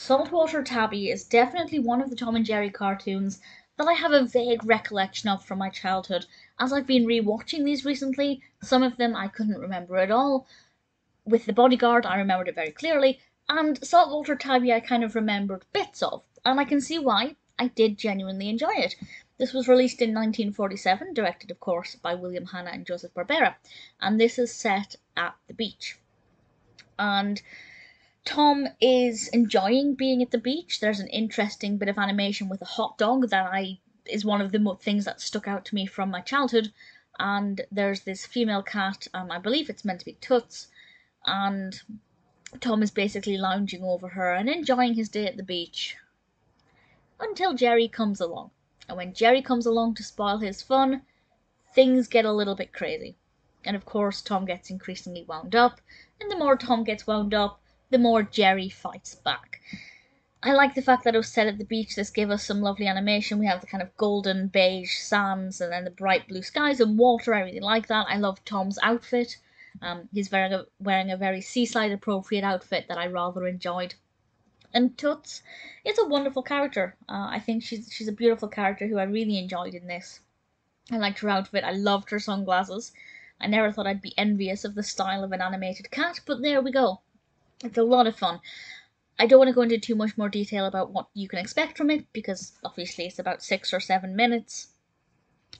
Saltwater Tabby is definitely one of the Tom and Jerry cartoons that I have a vague recollection of from my childhood. As I've been rewatching these recently, some of them I couldn't remember at all. With The Bodyguard, I remembered it very clearly, and Saltwater Tabby I kind of remembered bits of, and I can see why. I did genuinely enjoy it. This was released in 1947, directed, of course, by William Hanna and Joseph Barbera, and this is set at the beach. And Tom is enjoying being at the beach. There's an interesting bit of animation with a hot dog that I is one of the things that stuck out to me from my childhood. And there's this female cat, um, I believe it's meant to be Toots, and Tom is basically lounging over her and enjoying his day at the beach. Until Jerry comes along. And when Jerry comes along to spoil his fun, things get a little bit crazy. And of course, Tom gets increasingly wound up, and the more Tom gets wound up, the more Jerry fights back. I like the fact that it was set at the beach. This gave us some lovely animation. We have the kind of golden beige sands and then the bright blue skies and water. I really like that. I love Tom's outfit. Um, he's wearing a, wearing a very seaside appropriate outfit that I rather enjoyed. And Toots is a wonderful character. Uh, I think she's she's a beautiful character who I really enjoyed in this. I liked her outfit. I loved her sunglasses. I never thought I'd be envious of the style of an animated cat, but there we go. It's a lot of fun. I don't want to go into too much more detail about what you can expect from it because obviously it's about six or seven minutes.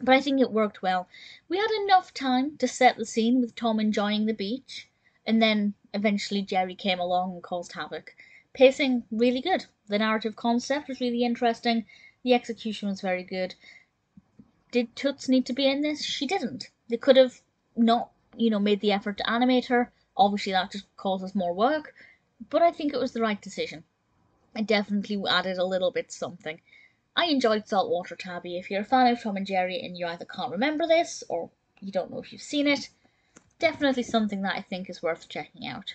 But I think it worked well. We had enough time to set the scene with Tom enjoying the beach, and then eventually Jerry came along and caused havoc. Pacing really good. The narrative concept was really interesting. The execution was very good. Did Toots need to be in this? She didn't. They could have not, you know, made the effort to animate her Obviously, that just causes more work, but I think it was the right decision. It definitely added a little bit something. I enjoyed Saltwater Tabby. If you're a fan of Tom and Jerry and you either can't remember this or you don't know if you've seen it, definitely something that I think is worth checking out.